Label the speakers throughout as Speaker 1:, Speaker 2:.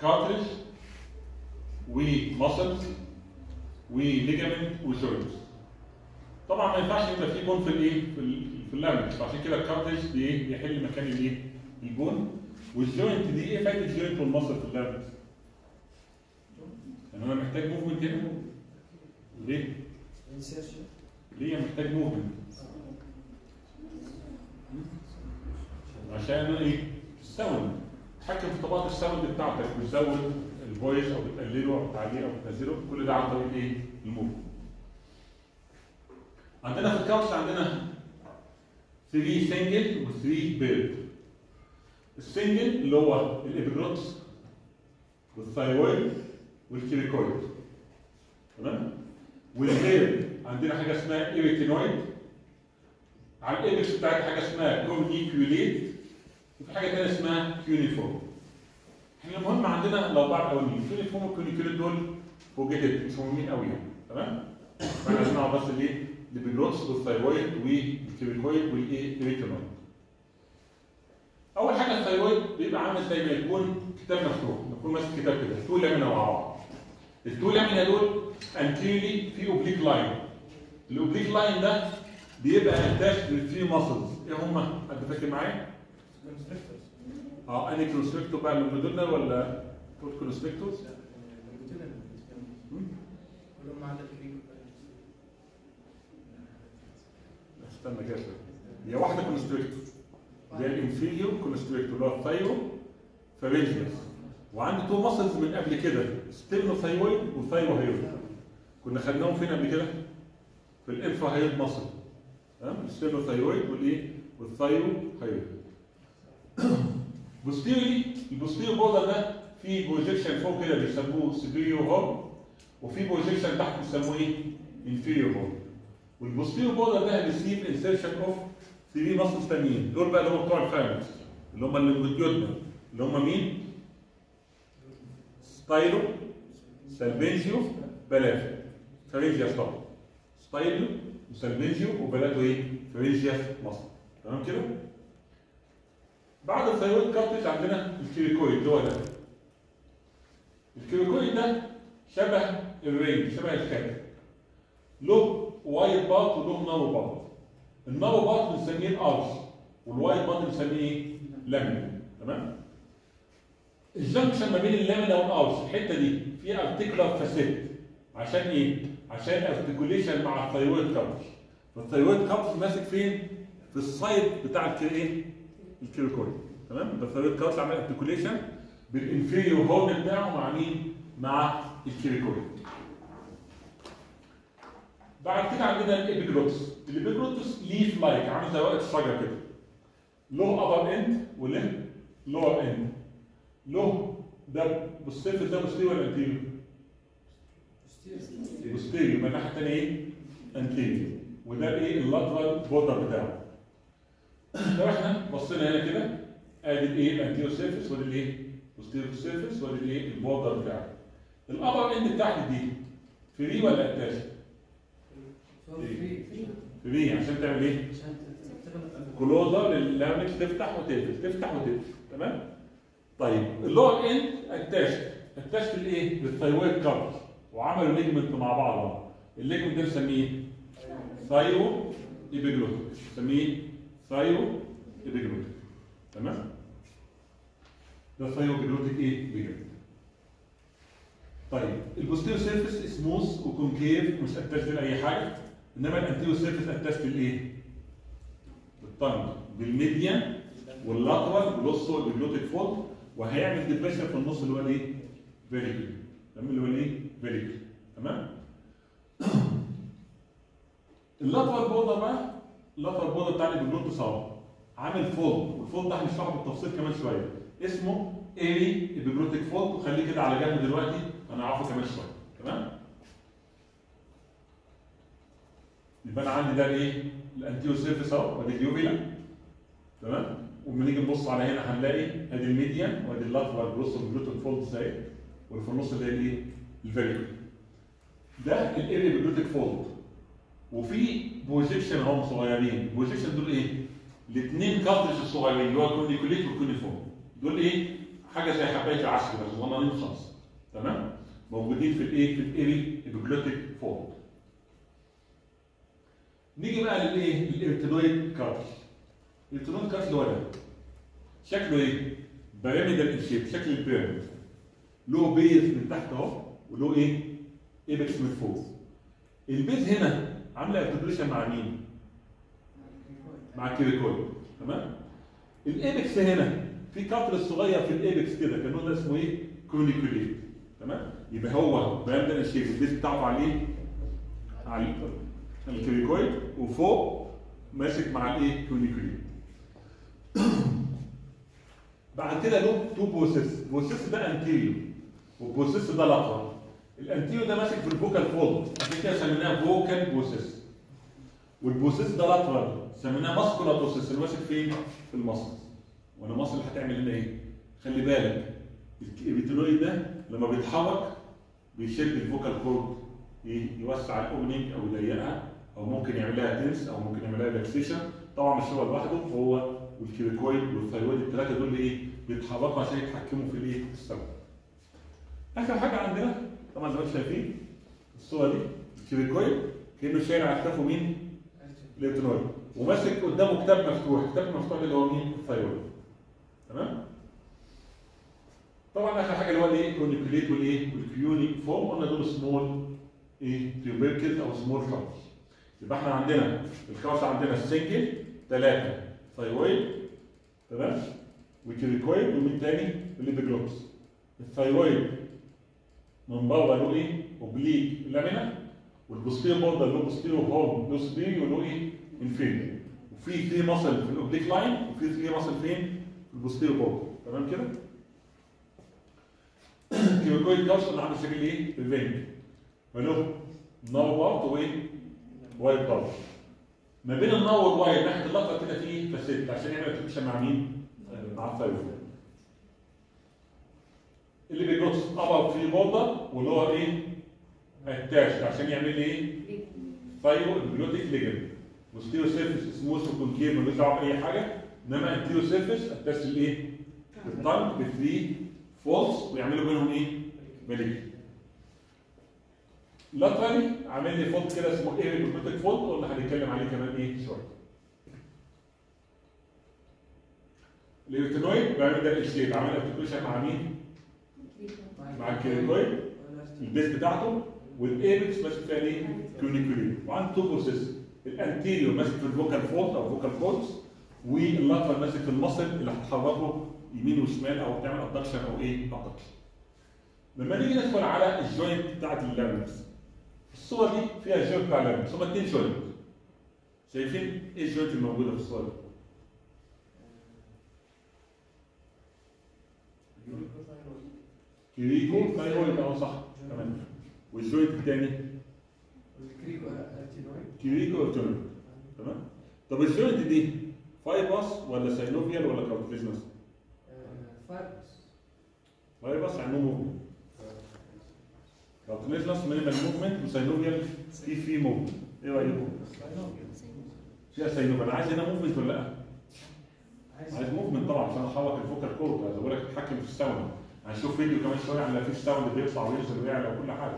Speaker 1: cartilage و muscles و ligament و joints طبعا ما ينفعش يبقى في bone في الايه؟ في ال- في ال larynx فعشان كده ال cartilage بي- بيحل مكان الايه؟ ال bone. وال joint دي إيه فايدة ال joint وال muscle في ال larynx يعني أنا محتاج movement هنا؟ ليه؟ ليه محتاج movement عشان إيه؟ ال sound تتحكم في طبقات ال sound بتاعتك بتزود ال voice أو بتقلله أو بتعليه أو بتنزله. كل ده عن طريق إيه؟ ال movement عندنا في ال cartilage عندنا 3 single و 3 paired ال single اللي هو ال epiglottis وال thyroid وال cricoid. تمام؟ وال paired عندنا حاجة اسمها arytenoid على ال apex بتاعت حاجة اسمها corniculate وفي حاجة ثانية اسمها cuneiform إحنا المهم عندنا لو بعض قوانين ال cuneiform وال corniculate دول فوجيتد مش مهمين قوي يعني تمام؟ فإحنا عايزين نعرف بس الايه البيجروتس والثايرويد والكيريكويد والايريتينويد أول حاجة ال thyroid بيبقى عامل زي ما يكون كتاب مفتوح يكون ماسك كتاب كده two lamina مع بعض ال two lamina دول anteriorly في oblique line ال oblique line ده بيبقى attach لل three muscles إيه هم حد فاكر معايا؟ آه اني constrictor بقى ال longitudinal ولا
Speaker 2: كلهم مع الكريم
Speaker 1: استنى كده. هي واحدة constrictor اللي هي ال inferior constrictor اللي هو ال thyropharyngeus وعندي two muscles من قبل كده sternothyroid و thyrohyoid كنا خدناهم فين قبل كده؟ في ال infrahyoid muscle تمام؟ ال sternothyroid والإيه؟ وال thyrohyoid posteriorly ال posterior border ده فيه projection فوق كده بيسموه superior horn وفي projection تحت بيسموه إيه؟ inferior horn وال posterior border ده receive insertion of 3 muscles تانيين دول بقى اللي هم بتوع ال pharynx اللي هم ال longitudinal اللي هم مين؟ stylo salpingo palatopharyngeus طبعا stylo و salpingo و palato إيه؟ pharyngeus muscle تمام كده؟ بعد ال thyroid cartilage عندنا ال cricoid اللي هو ده ال cricoid ده شبه ال ring شبه الخاتم له wide part وله narrow part ال narrow part بنسميه ال arch وال wide part بنسميه إيه؟ lamina تمام؟ ال junction ما بين ال lamina وال arch الحتة دي فيها articular facet عشان إيه؟ عشان articulation مع ال thyroid cartilage فال thyroid cartilage ماسك فين؟ في ال side بتاع ال cri إيه؟ ال cricoid تمام؟ يبقى ال thyroid cartilage عمل articulation بال inferior horn بتاعه مع مين؟ مع ال cricoid بعد كده عندنا ال epiglottis ال epiglottis leaf like عامل زي ورقة الشجرة كده له upper end وله lower end له ده بالصفر ده posterior ولا anterior؟ posterior يبقى الناحية الثانية إيه؟ anterior وده إيه ال lateral border بتاعه لو إحنا بصينا هنا كده ادي الايه ال anterior surface وادي الايه؟ posterior surface وادي الايه؟ ال border بتاعه ال upper end بتاعت دي free ولا attached؟ free عشان تعمل
Speaker 2: إيه؟ closure
Speaker 1: لل larynx تفتح وتقفل تفتح وتقفل تمام؟ طيب ال lower end attached attached لإيه؟ لل thyroid cart وعملوا ligament مع بعض ال ligament ده نسميه إيه؟ thyro-epiglottic نسميه thyro-epiglottic تمام؟ ده thyro-epiglottic إيه؟ ligament طيب ال posterior surface smooth و concave مش attached لأي حاجة إنما ال anterior surface attached لإيه؟ بال tongue بال median وال lateral glosso-epiglottic fold وهيعمل depression في النص اللي هو الإيه؟ vallecula تمام اللي هو الإيه؟ vallecula تمام؟ ال lateral border بقى ال lateral border بتاع ال epiglottic اهو عامل fold وال fold ده هنشرحه بالتفصيل كمان شوية. اسمه aryepiglottic fold وخليه كده على جنب دلوقتي. هنعرفه كمان شوية. تمام؟ يبقى أنا عندي ده الايه؟ ال anterior surface أهو. وادي ال uvula تمام؟ ولما نيجي نبص على هنا هنلاقي أدي الميديان وأدي اللاترال بروس والجلوتيك فولد إزاي واللي في النص ده الإيه؟ ال vallecula ده ال aryepiglottic fold وفي projection هم صغيرين. ال projection دول إيه؟ الاثنين cartilage الصغيرين اللي هو ال corniculate وال cuneiform دول إيه؟ حاجة زي حباية العسل بس صغننين خالص تمام؟ موجودين في الإيه؟ في ال aryepiglottic fold نيجي بقى للإيه؟ لل arytenoid cartilage ال arytenoid cartilage هو ده. شكله إيه؟ pyramidal shape شكل ال pyramid له base من تحت أهو وله إيه؟ apex من فوق. ال base هنا عاملة articulation مع مين؟ مع ال cricoid تمام؟ ال apex هنا في كاتر صغير في ال apex كده كان ده اسمه إيه؟ corniculate. تمام؟ يبقى هو بيبدا ال shape ال base بتاعه عليه. على ال cricoid وفوق ماسك مع الإيه؟ corniculate. بعد كده له two process process ده anterior وال process ده lateral ال anterior ده ماسك في ال vocal fold. عشان كده سميناه vocal process. وال process ده lateral. سميناه muscular process اللي ماسك فين في ال muscle وأنا ال muscle هتعمل لنا إيه؟ خلي بالك ال arytenoid ده لما بيتحرك بيشد ال vocal cord يوسع ال opening أو يضيقها أو ممكن يعمل لها tense أو ممكن يعمل لها relaxation طبعا مش هو لوحده هو وال cricoid وال thyroid الثلاثه دول إيه؟ بيتحركوا عشان يتحكموا في الايه؟ السبب. آخر حاجة عندنا طبعا زي ما أنتم شايفين الصورة دي ال cricoid كأنه شايل على كتافه مين؟ ال arytenoid وماسك قدامه كتاب مفتوح. كتاب مفتوح اللي هو مين؟ ال thyroid تمام؟ طبعا آخر حاجة اللي هو الإيه؟ corniculate والإيه؟ وال cuneiform قلنا دول سمول إيه؟ tubercles أو سمول كاوس يبقى إحنا عندنا الكاوس عندنا ال single ثلاثة thyroid تمام؟ و cricoid ومين تاني؟ ال epiglottis ال thyroid من بره له إيه oblique lamina وال posterior border له posterior horn له superior وله إيه inferior وفي 3 muscle في ال oblique line وفي 3 muscle فين؟ في ال posterior border تمام كده؟ كيريكويد كاوس اللي عامل شكل إيه الفين فله نور بارت وايه وايت بارت ما بين النور والوايت ناحيه اللقطه كده في فاسيت عشان يعمل ارتكشن مع مين؟ مع الثايرويد اللي بيجوز ابر في بوردر واللي هو إيه؟ اتاش عشان يعمل لي إيه؟ ثايرو البيوتيك ليجن وستيرو سيرفيس سموث وكونكيف ملوش دعوة بأي حاجة إنما انتيرو سيرفيس اتاش الايه؟ ال tongue ب three folds ويعملوا بينهم إيه؟ vallecula laterally عامل لي fold كده اسمه إيه aryepiglottic fold قلنا هنتكلم عليه كمان إيه شوية ال arytenoid بيعمل ده ال shape عامل articulation مع مين؟ مع ال cricoid ال base بتاعته وال apex ماسك فيها إيه؟ corniculate وعنده two process ال anterior ماسك في ال vocal fold أو vocal folds وال lateral ماسك في ال muscle اللي هتحركه يمين وشمال أو تعمل abduction أو إيه؟ adduction لما نيجي ندخل على ال joint بتاعت ال larynx الصور دي فيها joint بتاع ال larynx هما اتنين joint شايفين إيه ال joint الموجودة في الصور دي؟ cricothyroid آه صح تمام وال joint
Speaker 2: الثاني arytenoid
Speaker 1: crico arytenoid تمام طب ال joint دي fibrous ولا synovial ولا cartilaginous؟
Speaker 2: fibrous
Speaker 1: fibrous يعني movement cartilaginous minimal movement و synovial في في movement إيه رايكم؟ فيها synovial أنا عايز هنا movement ولا لا؟ عايز movement طبعا عشان احرك ال vocal cord عايز أقول لك اتحكم في ال sound هنشوف فيديو كمان شوية عن في ال sound بيطلع وينزل ويعلى وكل حاجة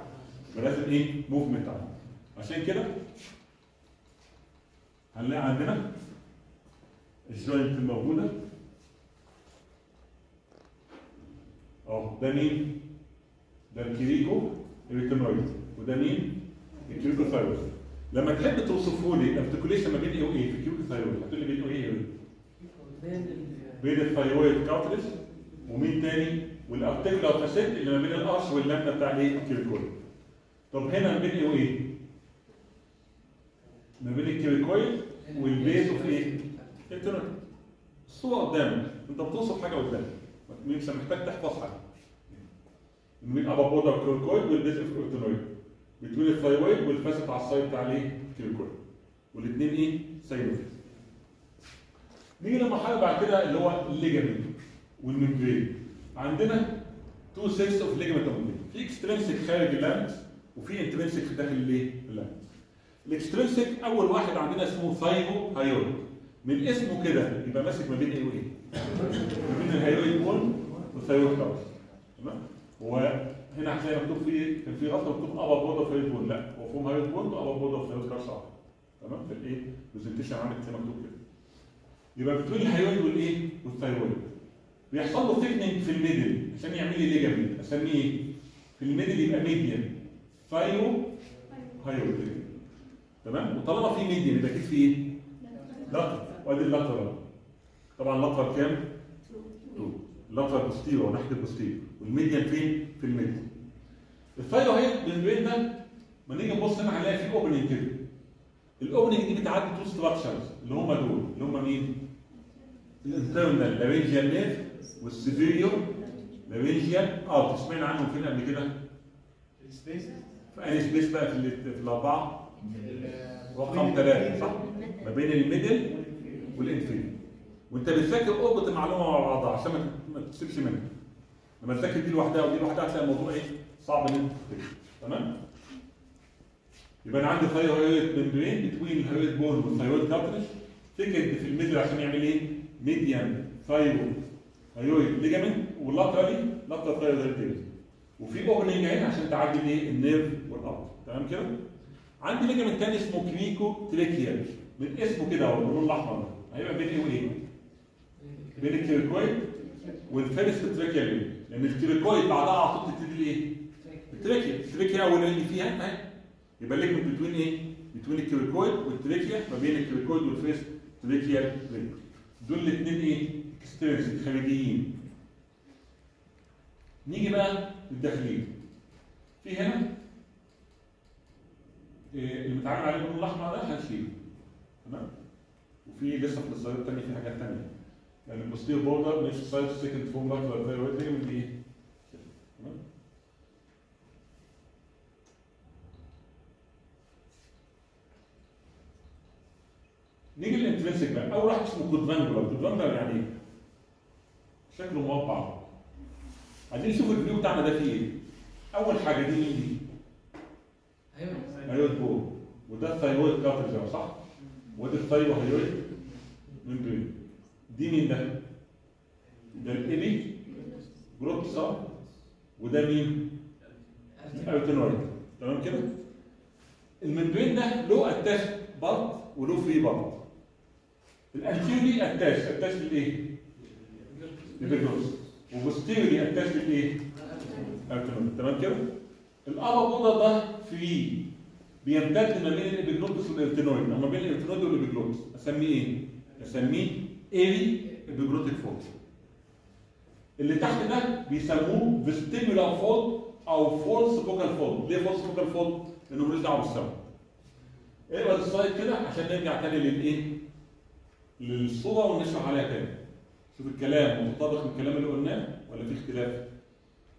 Speaker 1: فلازم إيه movement عشان كده هنلاقي عندنا ال joint الموجودة أهو ده مين؟ ده ال crico arytenoid وده مين؟ ال crico thyroid لما تحب توصفه لي ال articulation ما بين إيه وايه في ال crico thyroid هتقول لي بين إيه وايه؟
Speaker 2: بين ال-
Speaker 1: بين ال thyroid cartilage ومين تاني؟ وال articular facet اللي ما بين ال arch وال lamina بتاع الايه؟ ال cricoid. طب هنا ما بين إيه وإيه؟ ما بين ال cricoid وال base of إيه؟ ال arytenoid. الصورة قدامك أنت بتوصف حاجة قدامك مش محتاج تحفظ حاجة. ما بين border cricoid وال base of ال arytenoid. بتقول ال thyroid وال facet على ال side بتاع الإيه؟ ال cricoid. والاثنين إيه؟ synovial. نيجي للمرحله بعد كده اللي هو ال ligament وال membrane عندنا two sets of ligament موجودين في extrinsic خارج ال larynx وفي intrinsic داخل الايه؟ ال larynx ال extrinsic أول واحد عندنا اسمه thyro hyoid من اسمه كده يبقى ماسك ما بين إيه وايه؟ ما بين ال hyoid bone وال thyroid cartilage تمام؟ وهنا هتلاقي مكتوب فيه كان في غلطة مكتوب upper border thyroid bone لا هو from hyoid bone و upper border thyroid cartilage صح تمام؟ في الايه presentation زي ما مكتوب كده. يبقى بتقول ال hyoid والايه وال thyroid بيحصل له thickening في ال middle عشان يعمل لي ligament أسميه إيه؟ في ال middle يبقى median thyro hyoid تمام وطالما في median يبقى أكيد في إيه؟ lateral وأدي ال lateral طبعا ال lateral كام؟ 2 ال lateral postero ناحيه ال postero وال median فين؟ في ال median ال thyro hyoid membrane ده ما نيجي نبص هنا هنلاقي في opening كده ال opening دي بتعدي two structures اللي هم دول اللي هم مين؟ ال internal laryngeal nerve وال superior laryngeal artery سمعنا عنهم فين قبل كده؟ في أنهي space بقى في, ال- في الأربعة؟ رقم ثلاثة صح؟ ما بين ال middle وال inferior وأنت بتذاكر اربط المعلومه مع بعضها عشان ما تسيبش منها لما تذاكر دي لوحدها ودي لوحدها هتلاقي الموضوع إيه؟ صعب إن أنت تمام؟ يبقى أنا عندي thyrohyoid membrane between ال hyoid bone وال thyroid cartilage thickened في ال middle عشان يعمل إيه؟ median thyrohyoid ligament وال laterally lateral thyrohyoid ligament وفي opening هنا عشان تعدي الايه؟ ال nerve وال artery تمام كده؟ عندي ligament تاني اسمه crico tracheal من اسمه كده اهو باللون الأحمر ده هيبقى بين إيه وايه؟ بين ال cricoid وال first tracheal لأن ال cricoid بعدها على طول تبتدي الايه؟ ال trachea ال trachea اللي فيها اهي يبقى ال ligament between إيه؟ between ال cricoid وال trachea ما بين ال cricoid وال first tracheal دول الاثنين إيه؟ extrinsic خارجيين نيجي بقى للداخلين. في هنا إيه، اللي متعامل عليه باللون الأحمر ده هنشيله. تمام؟ وفي لسه في ال slide الثانية في حاجات ثانية يعني ال posterior border مش side thickened form lateral thyrohyoid ligament دي؟ إيه؟ تمام؟ نيجي لل intrinsic بقى. أول واحد اسمه quadrangular quadrangular يعني إيه؟ شكله مربع عايزين نشوف ال view بتاعنا ده فيه إيه أول حاجة دي مين دي؟
Speaker 2: أيوه
Speaker 1: hyoid bone وده ال thyroid cartilage صح؟ وده ال thyro hyoid membrane دي مين ده؟ ده ال epiglottis صح؟ وده مين؟ ال arytenoid تمام كده؟ ال membrane ده له attached part وله free part ال anterior attached attached للايه؟ لل epiglottis و posterior attached للايه؟ arytenoid تمام كده؟ ال upper border ده free بيمتد ما بين ال epiglottis وال arytenoid ما بين ال arytenoid وال epiglottis أسميه إيه؟ أسميه ary epiglottic fold اللي تحت ده بيسموه vestibular fold أو false vocal fold ليه false vocal fold؟ لأنه ملوش دعوة بالسبب اقرأ ال slide كده عشان نرجع تاني للإيه؟ للصورة ونشرح عليها تاني شوف الكلام متطابق من الكلام اللي قلناه ولا في اختلاف؟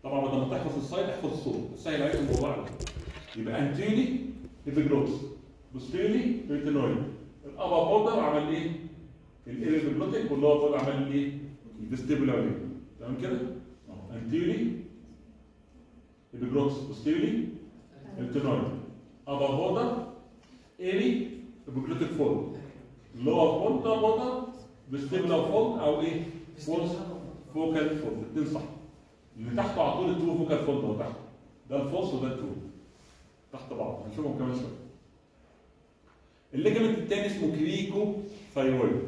Speaker 1: طبعا بدل ما تحفظ ال slide احفظ الصورة سهل عليك الموضوع ده يبقى anteriorly epiglottis posteriorly arytenoid ال upper border عمل إيه؟ ال epiglottic وال lower border عمل إيه؟ ال vestibular تمام كده؟ anteriorly epiglottis posteriorly arytenoid upper border ary epiglottic fold lower border border vestibular fold أو إيه؟ false vocal fold الاثنين صح. اللي تحته على طول ال true vocal fold اهو تحت ده ال false وده ال true تحت بعض. هنشوفهم كمان شوية. ال ligament الثاني اسمه cricothyroid.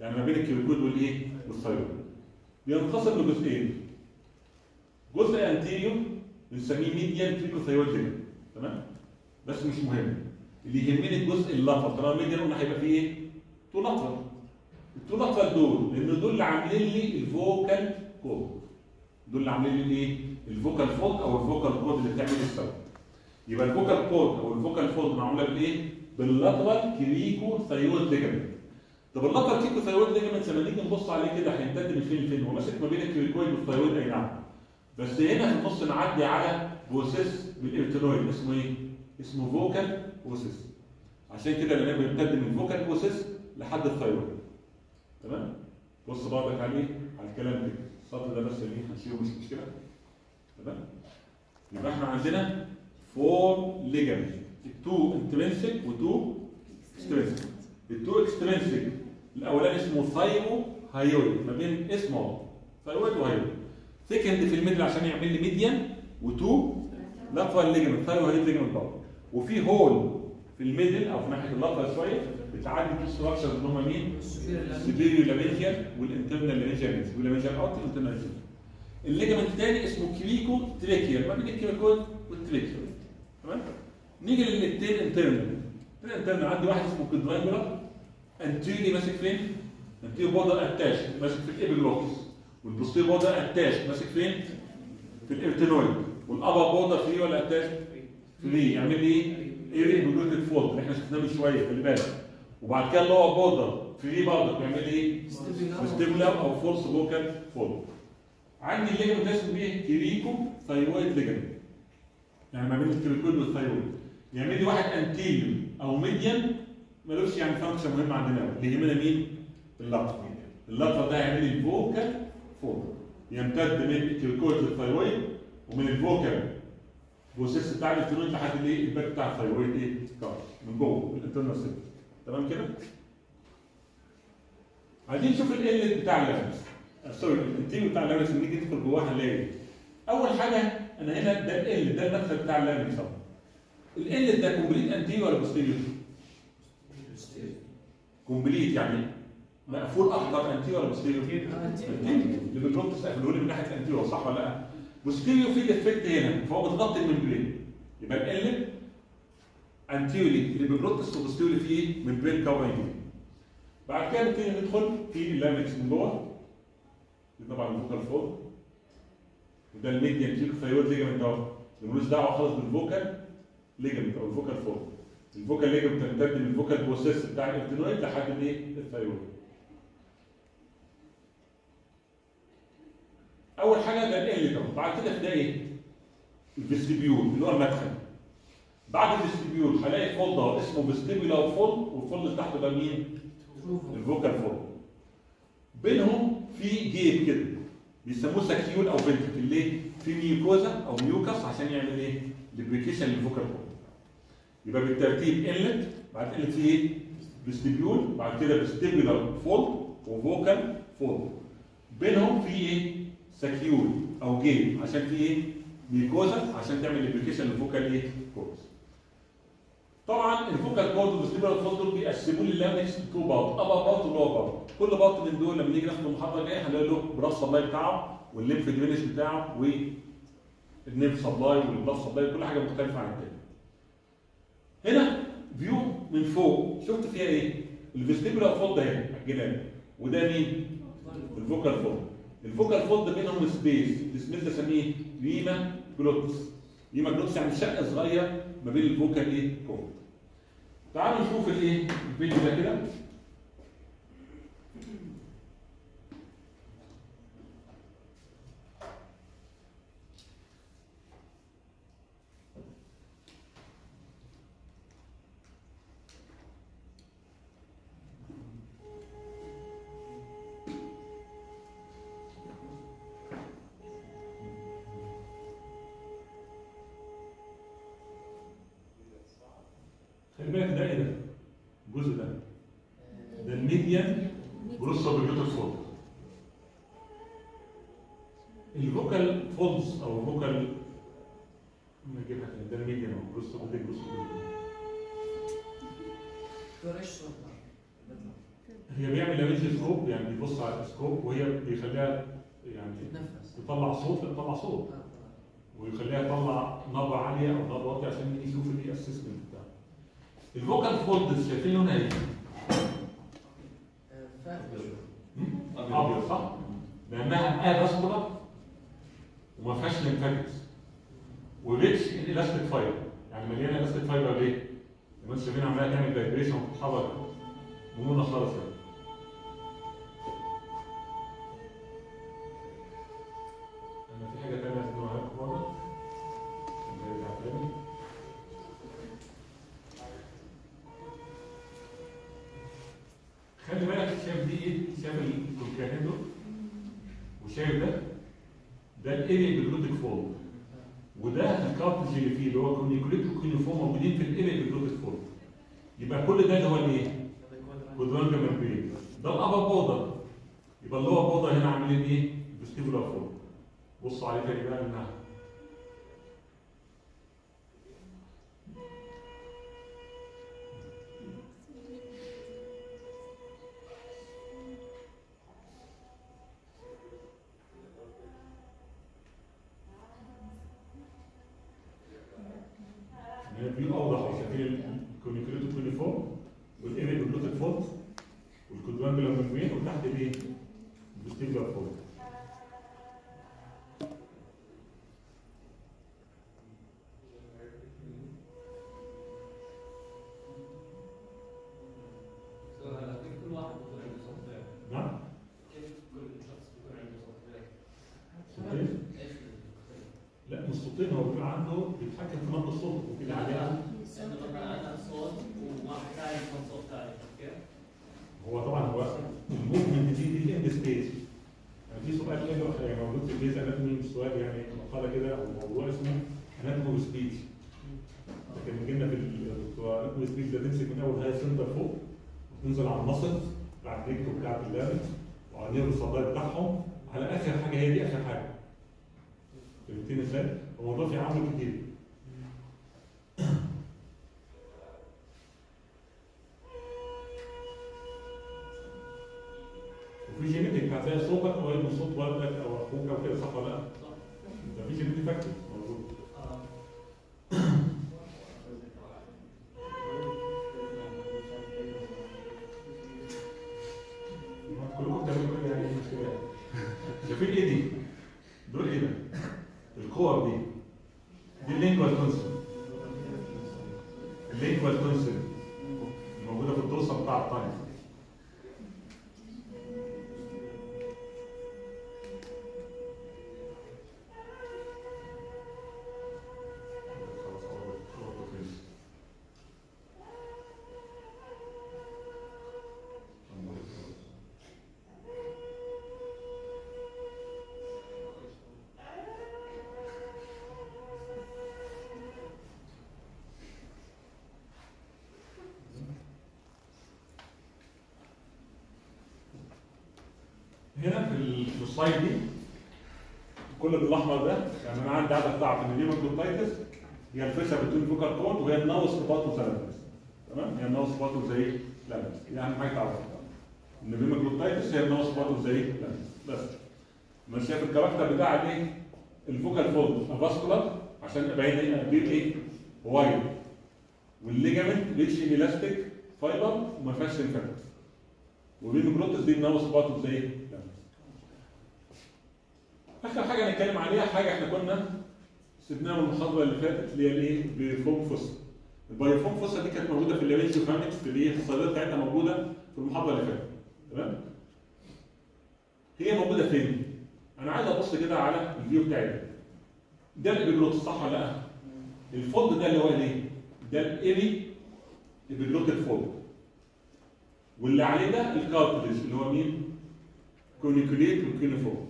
Speaker 1: يعني ما بين ال cricoid والإيه؟ وال thyroid. بينقسم لجزئين. جزء anterior بنسميه median cricothyroid ligament تمام؟ بس مش مهم. اللي يهمني الجزء ال lateral طالما median قلنا هيبقى فيه إيه؟ two lateral lateral دول لأن دول اللي عاملين لي ال vocal cord دول اللي عاملين لي الايه ال vocal fold أو ال vocal cord اللي بتعمل السبب يبقى ال vocal cord أو ال vocal fold معمولة بالايه؟ بال lateral cricothyroid ligament. طب ال lateral cricothyroid ligament لما نيجي نبص عليه كده هيمتد من فين لفين؟ هو ماسك ما بين ال cricoid وال thyroid أي نعم. بس هنا في النص نعدي على process بال arytenoid اسمه إيه؟ اسمه vocal process. عشان كده لأن بيمتد من vocal process لحد ال thyroid. تمام؟ بص برضك عليه على الكلام ده. السطر ده بس اللي هنشيله مش مشكلة. تمام؟ يبقى إحنا عندنا four ligament ال two intrinsic و two extrinsic ال two extrinsic الأولاني اسمه thyro hyoid ما بين اسمه thyroid و hyoid thickened في ال middle عشان يعمل لي median و two lateral ligament thyroid ligament برضه وفي hole في ال middle أو في ناحية ال lateral شوية بتعدي two structures اللي هم مين؟ السبيريو لامينجيال والانترنال لامينجيال واللامينجيال اوت والانترنال ال ligament الثاني اسمه cricotracheal ما بين ال cricoid وال tracheal تمام؟ نيجي للاثنين internal. ال internal عندي واحد اسمه quadrangular anterior ماسك فين؟ anterior border attached. ماسك في ال epiglottis وال posterior border attached. ماسك فين؟ في ال arytenoid وال upper border free ولا attached؟ free يعمل لي إيه؟ aryepiglottic fold اللي إحنا شفناه من شوية خلي بالك. وبعد كده ال lower border free برضه بيعمل لي إيه؟ vestibular أو false vocal fold عندي ال ligament ده اسمه إيه؟ cricothyroid ligament يعني ما بين ال cricoid وال thyroid يعمل لي واحد anterior أو median ملوش يعني function مهم عندنا. اللي يهمنا مين؟ ال lateral ال lateral ده هيعمل لي ال vocal fold يمتد من ال cricoid لل thyroid ومن ال vocal process بتاع ال arytenoid لحد الإيه؟ ال back بتاع ال thyroid إيه؟ من جوه ال internal system تمام كده؟ عايزين نشوف ال بتاع ال larynx سوري ال intima بتاع ال larynx لما نيجي ندخل جواه هنلاقي أول حاجة أنا هنا ده ال ده المدخل بتاع اللارنس طبعا ال ده كومبليت انتيريور ولا بوستيريور؟ كومبليت يعني مقفول أكتر انتيريور ولا بوستيريور؟ انتيريور اللي تقفله لي من ناحية الانتيريور صح ولا لأ؟ بوستيريور في ديفكت هنا فهو بتغطي الممبرين يبقى ال انتيريوري اللي بيبروتس وبوستيريوري فيه ممبرين كفرنج بعد كده نبتدي ندخل في اللامكس من جوه. دي طبعا ال vocal fold وده ال median cricothyroid ligament أهو. ملوش دعوة خالص بال vocal ligament أو ال vocal fold ال vocal ligament تمتد من ال vocal process بتاع ال arytenoid لحد الايه؟ ال thyroid أول حاجة ده ال ده. بعد كده ده إيه؟ ال vestibule اللي هو المدخل. بعد ال vestibule هلاقي fold اهو اسمه vestibular fold وال fold اللي تحته ده مين؟ ال vocal fold بينهم في جيب كده بيسموه saccule أو ventricle ليه؟ في mucosa أو mucus عشان يعمل إيه؟ lubrication لل vocal fold يبقى بالترتيب inlet بعد inlet في إيه؟ vestibule بعد كده vestibular fold و vocal fold بينهم في إيه؟ saccule أو جيب عشان في إيه؟ mucosa عشان تعمل lubrication لل vocal إيه؟ cords. طبعا ال vocal cord وال vestibular fold دول بيقسموا لي ال larynx two part upper part و lower part كل part من دول لما نيجي ناخد المحاضره الجايه هنلاقي له blood supply بتاعه وال lymph drainage بتاعه وال nerve supply وال blood supply كل حاجة مختلفة عن التاني. هنا view من فوق شفت فيها إيه؟ ال vestibular fold اهي على الجناب وده مين؟ ال vocal fold ال vocal fold بينهم space ال space ده اسميه rima glottidis rima glottidis يعني شق صغير ما بين ال vocal إيه؟ cord تعالوا نشوف الايه؟ الفيديو ده كده ال scope وهي بيخليها يعني
Speaker 2: تتنفس.
Speaker 1: تطلع صوت تطلع صوت. ويخليها تطلع نبرة عالية أو نبره واطيه عشان يشوف الايه assessment بتاعها. ال vocal folds شايفين لونها إيه؟ أبيض. صح؟ لأنها avascular وما فيهاش lymphatics و rich in elastic fiber يعني مليانة elastic fiber ليه؟ لما أنتوا شايفين عمالة تعمل vibration وتتحرك مرونه خالص يعني. يبقى كل ده اللي هو الإيه؟ quadrangular membrane ده ال upper border يبقى ال lower border هنا عاملين إيه؟ vestibular fold بصوا عليه تاني بقى من ناحية في اوضح شكل الكونيكوليتو كونيفورم والايمي باللوتك فولت والكودوانجولا ممبرين وتحت الايه؟ الفيستيبولار فولت بيتحكم في نبض الصوت وكده عليها؟ هو طبعا هو الموفمنت دي دي اند سبيس يعني في سؤال كده يعني موجود في البيز اناتومي سؤال يعني مقالة كده أو موضوع اسمه اناتومي سبيس لكن بيجي لنا في الدكتوراه اناتومي سبيس ده تمسك من أول هاي سنتر فوق وتنزل على المصل بتاع الريكت وبتاع اللارنكس وعلى النيرو الصداي بتاعهم. على آخر حاجة هي دي آخر حاجة. فهمتني إزاي؟ الموضوع فيه عوامل كتير. وفي جينيتك هتلاقي صوتك قريب من صوت والدك أو أخوك أو كده صح ولا لا؟ في جينيتك فاكتور هنا في ال- في السلايد دي كل بالأحمر ده يعني أنا عندي عدد تعرف ان دي ماكروتايتس هي الفكرة بتكون فوكال كود وهي الناوس باتو سلامس تمام؟ هي الناوس باتو زي لامس. أهم حاجة تعرفها. إن دي ماكروتايتس هي الناوس باتو زي لامس. بس. ما شايف الكاركتر بتاع الايه الفوكال فولد افاسكولار عشان ابين إيه ابين إيه؟ وايد. والليجامنت ريتش إلاستيك فايبر وما فيهاش إنفكت. والرينوجلوتس دي الناوس باتو زي آخر حاجة هنتكلم عليها حاجة إحنا كنا سيبناها من المحاضره اللي فاتت اللي هي الإيه؟ بيرفوم فوسا البايوفوم فوسا دي كانت موجودة في في الإيه؟ الصيدلية بتاعتها موجودة في المحاضره اللي فاتت. تمام؟ هي موجودة فين؟ أنا عايز أبص كده على الفيو بتاعي ده. ده الابيجلوتس صح ولا لأ؟ ال fold ده اللي هو الإيه؟ ده ال aryepiglottic fold. واللي عليه ده ال cartilage اللي هو مين؟ corniculate وال cuneiform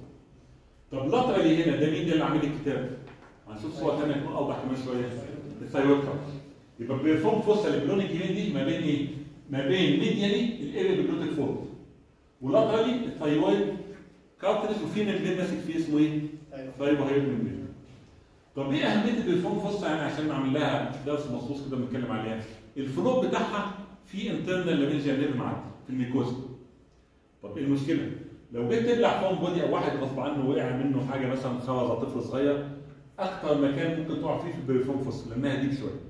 Speaker 1: طب laterally هنا ده مين ده اللي عامل الكتاب؟ هنشوف صور ثانية تكون أوضح كمان شوية ال thyroid cartilage يبقى piriform fossa الجميل دي ما بين إيه؟ ما بين medially ال aryepiglottic fold و laterally ال thyroid cartilage وفي membrane ماسك فيه اسمه إيه؟ thyrohyoid membrane طب إيه أهمية ال piriform fossa يعني عشان نعمل لها درس مخصوص كده بنتكلم عليها؟ ال floor بتاعها في internal laryngeal nerve معدي في ال mucosa طب إيه المشكلة؟ لو جيت تبلع foreign body أو واحد غصب عنه وقع منه حاجة مثلا خرز طفل صغير أكتر مكان ممكن تقع فيه في ال piriform fossa لأنها deep شوية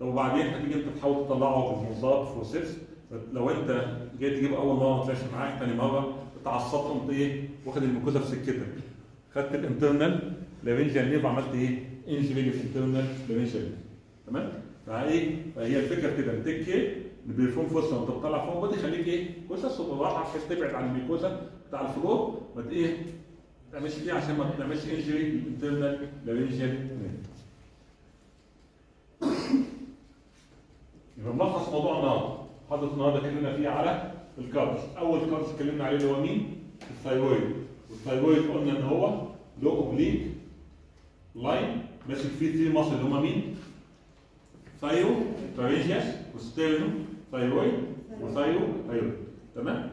Speaker 1: طب وبعدين هتيجي أنت تحاول تطلعه بالمنظار forceps لو أنت جاي تجيب أول مرة ما طلعش معاك ثاني مرة اتعصبت قمت إيه واخد ال mucosa في سكتك خدت ال internal laryngeal nerve عملت إيه؟ injury ال internal laryngeal تمام؟ فإيه؟ فهي الفكرة كده take ال piriform fossa لما تطلع foreign body خليك إيه؟ كويس بالراحه بحيث تبعد عن ال mucosa بتاع ال floor ما إيه؟ ما تعملش فيه عشان ما تعملش injury ال internal laryngeal nerve يبقى ملخص موضوع النهارده محاضره النهارده اتكلمنا فيه على الكاربس أول كاربس اتكلمنا عليه اللي هو مين؟ الثايرويد والثايرويد قلنا إن هو له اوبليك لاين ماسك فيه ثري ماسل اللي هم مين؟ ثايرو فارينجياس وستيرنو ثايرويد وثايرو ثايرويد تمام؟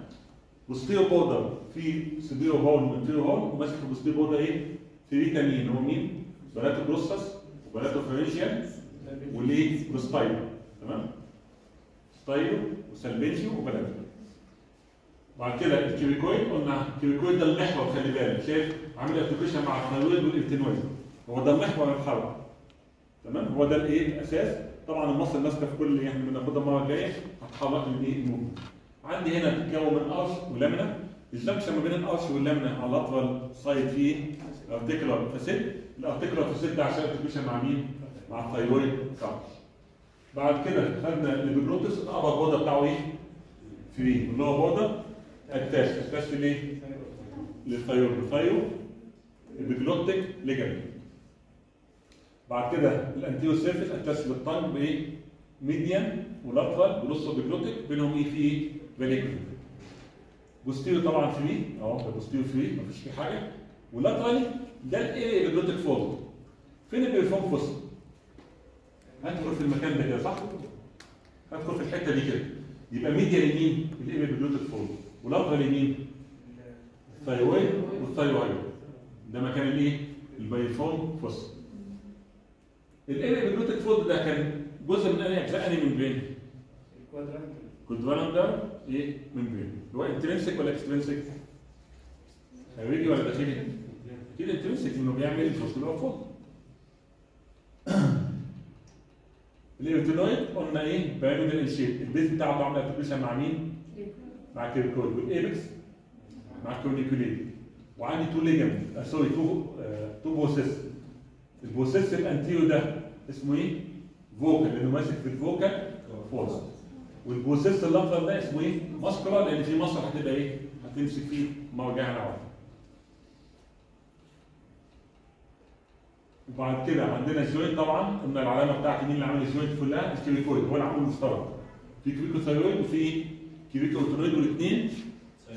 Speaker 1: والستيرو بوردر في ستيرو هول من ستيرو هول وماسك في الستيرو بوردر إيه؟ ثري تانيين هو مين؟ بناتو بروستس وبناتو فرنجيال وليه وستايلو تمام؟ ستايلو وسلبنجيو وبناتو بعد كده الكيويكويد قلنا الكيويكويد ده المحور خلي بالك شايف عامل ارتكيشن مع الثايرويد والابتينويد هو ده المحور الحركه تمام هو ده الايه الاساس طبعا المصل ماسكه في كل اللي إحنا بناخدها المره الجايه هتحرك للايه الموجود عندي هنا بتتكون من أرش ولامنا الجنكشن ما بين الأرش واللامنا على الأطول سايد فيه articular facet ال articular facet ده عشان articulation مع مين؟ مع ال thyroid cartilage بعد كده خدنا ال epiglottis ال upper border بتاعه إيه؟ free اللي هو border attached attached ليه؟ لل thyroid ال thyroepiglottic ligament بعد كده ال anterior surface attached لل tongue بايه؟ median و lateral glossoepiglottic بينهم إيه في إيه؟ valleculae posterior طبعا free أهو ده posterior free مفيش فيه حاجة و laterally ده ال aryepiglottic fold فين ال piriform fossa؟ هدخل في المكان ده كده صح؟ هدخل في الحتة دي كده يبقى medially مين ال aryepiglottic fold و laterally مين ال thyroid وال thyroid ده مكان الايه؟ ال piriform fossa ال aryepiglottic fold ده كان جزء من أنهي أجزاء أنهي membrane؟ quadrangular ده إيه؟ membrane هو intrinsic ولا extrinsic؟ خارجي ولا داخلي؟ أكيد intrinsic إنه بيعمل الفصل اللي هو فوق ال arytenoid قلنا إيه؟ pyramidal in shape ال base بتاعه عامل articulation مع مين؟ مع cricoid وال apex مع corniculate وعندي two ligament sorry two two process ال process ال anterior ده اسمه إيه؟ فوكال لأنه ماسك في الفوكال فورس. والبوسيس الاخضر ده اسمه إيه؟ ماسكولار لأن في مصر هتبقى إيه؟ هتمسك فيه مرجعها العظم وبعد كده عندنا الجوينت طبعا قلنا العلامة بتاعت مين اللي عامل الجوينت كلها الكيريكويد هو العمود المشترك. في كيريكو ثايرويد وفي كيريكو اوتونويد والاثنين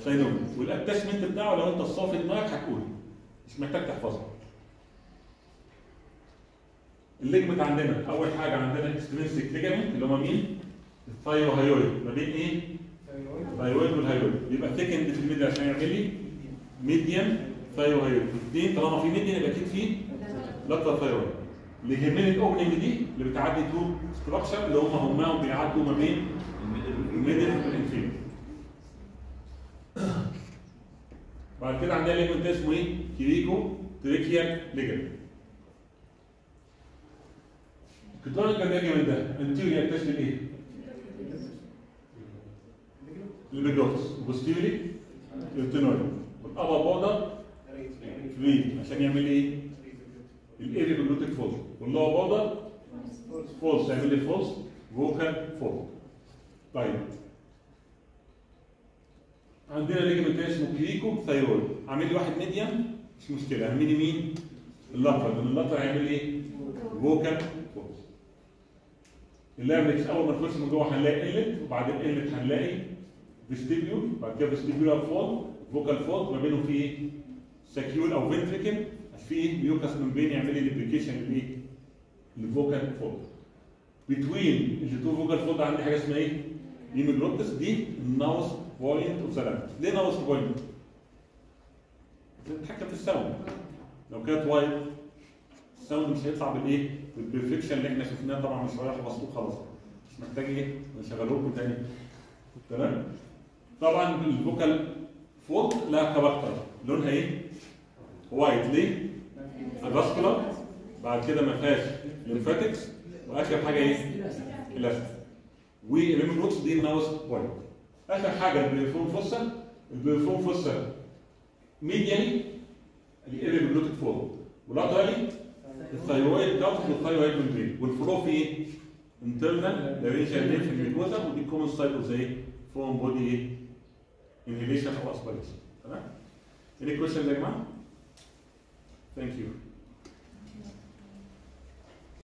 Speaker 1: ساينويد والاتاشمنت بتاعه لو أنت صافي دماغك هتقول. مش محتاج تحفظه. ال ligament عندنا أول حاجة عندنا extrinsic ligament اللي هم مين؟ ال thyrohyoid ما بين إيه؟ ال thyroid وال hyoid يبقى thickened في ال median عشان يعمل لي median thyrohyoid الاثنين طالما في median يبقى أكيد في lateral thyrohyoid اللي يهمني ال opening دي اللي بتعدي two structure اللي هم هم بيعدوا ما بين ال middle وال inferior بعد كده عندنا ligament اسمه إيه؟ cricotracheal ligament ال quadrangular ligament ده anterior attached إيه؟ ال epiglottis posteriorly ال arytenoid وال upper border free عشان يعمل إيه؟ ال aryepiglottic folds وال lower border folds يعمل لي false vocal folds طيب. عندنا ligament اسمه cricothyroid عامل لي واحد median مش مشكلة. اهمني مين؟ ال lateral لأن ال lateral هيعمل إيه؟ vocal ال larynx أول ما تخش من جوه هنلاقي inlet وبعد ال inlet هنلاقي vestibule بعد كده vestibular fold vocal fold ما بينهم في إيه؟ saccule أو ventricle في؟ mucous membrane يعمل لي lubrication للايه؟ لل vocal fold between ال two vocal fold عندي حاجة اسمها إيه؟ rima glottis دي ال narrowest point of the ليه narrowest point؟ بتتحكم في ال sound لو كانت wide ال sound مش هيطلع بالإيه؟ بال perfection اللي إحنا شفناه طبعا مش رايح مسلوق خلاص مش محتاج إيه؟ نشغله لكم تاني تمام؟ طبعا ال vocal fold لها character لونها إيه؟ white ليه؟ avascular بعد كده ما فيهاش lymphatics وآخر حاجة إيه؟ elastic وال rima glottis دي ال narrowest point آخر حاجة البريفون فوسا البريفون فوسا ميديالي الايريبلوتيك فولد ولاترالي الثايرويد كارت والثايرويد ممبرين والفلو في إيه؟ internal laryngeal nerve في ال mucosa ودي common of the foreign body إيه؟ انهيليشن أو اسبيريشن تمام؟ Any questions يا جماعة؟ Thank you.